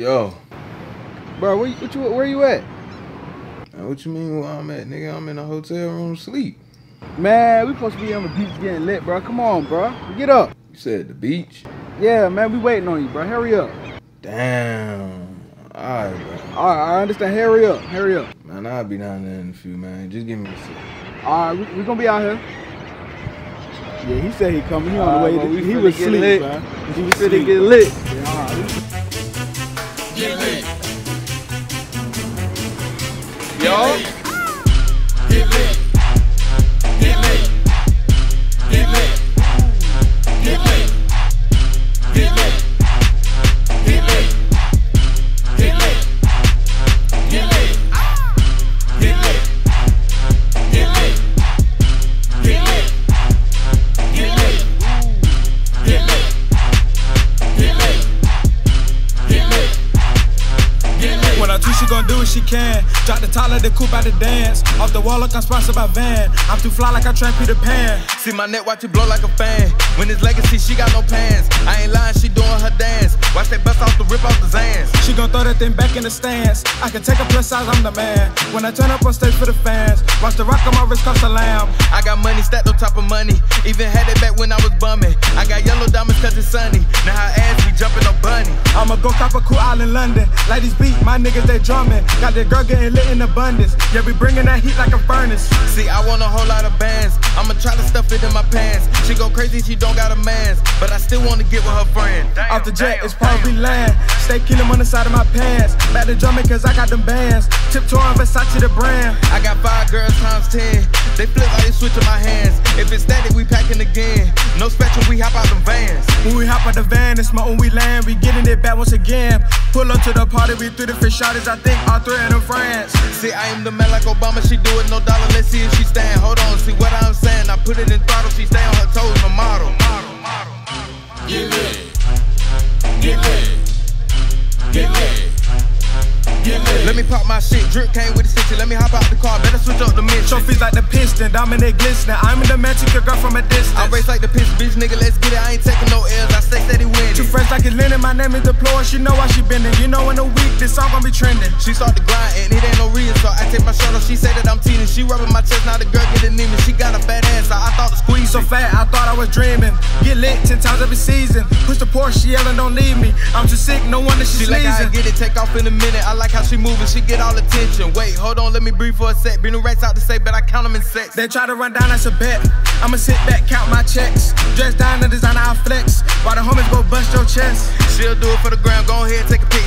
Yo. Bro, where you, what you, where you at? What you mean where I'm at, nigga? I'm in a hotel room sleep. Man, we supposed to be on the beach getting lit, bro. Come on, bro. Get up. You said the beach? Yeah, man, we waiting on you, bro. Hurry up. Damn. Alright, bro. All right, I understand. Hurry up. Hurry up. Man, I'll be down there in a few, man. Just give me a second. All right, we, we gonna be out here. Yeah, he said he coming. He on the way. well, to, we he was get asleep, lit. man. He was finna get lit. Yo. She can. Drop the top, let the coupe out the dance. Off the wall, look, I'm sponsored by Van. I'm too fly like I train Peter Pan. See my neck, watch it blow like a fan. When it's legacy, she got no pants. I ain't lying, she doing her dance. Watch that bust off the rip off the Zans. She gon' throw that thing back in the stands. I can take a plus size, I'm the man. When I turn up on stage for the fans, watch the rock on my wrist cost a lamb. I got money stacked on top of money. Even had it back when I was bumming. I got yellow diamonds cause it's sunny. Now her I'ma go cop a cool island, London. Like these beat, my niggas they drumming. Got the girl getting lit in abundance. Yeah, we bringing that heat like a furnace. See, I want a whole lot of bands. I'ma try to stuff it in my pants. She go crazy, she don't got a man's. But I still wanna get with her friend. Damn, Off the jet, damn, it's probably damn. land. Stay kill 'em on the side of my pants. Back to drumming cause I got them bands. Tiptoeing Versace the brand. I got five girls times ten. They flip like they switching my hands. If it's static, we packing again. No spectrum, we hop out them vans. When we hop out the van, it's my when we land. We getting it back once again. Pull up to the party, we three different shotties. I think all three in the France. See, I am the man like Obama. She do it, no dollar. Let's see if she stand. Hold on, see what I'm saying. I put it in throttle. She stay on Let me pop my shit. Drip came with the city. Let me hop out the car. Better switch up the mission. Trophies like the piston, dominate glistening. I'm in the your girl from a distance. I race like the piss, bitch, nigga. Let's get it. I ain't taking no L's. I stay steady winning. Two friends like it's linen, my name is Deploy. She know why she bending. You know in a week, this song gon' be trending. She start to grind and it ain't no reason, so I take my shirt off. She say that I'm teasing. She rubbing my chest, now the girl get anemia. She got a fat ass, so I thought to squeeze So was dreaming. Get lit ten times every season. Push the Porsche, she yelling, don't leave me. I'm too sick, no wonder She she's like how I get it, take off in a minute. I like how she moving, she get all attention. Wait, hold on, let me breathe for a sec. Been the racks out to say, but I count them in sex. They try to run down, that's a bet. I'ma sit back, count my checks. Dress down, the designer, I flex. While the homies go bust your chest. She'll do it for the gram, go ahead, take a pic.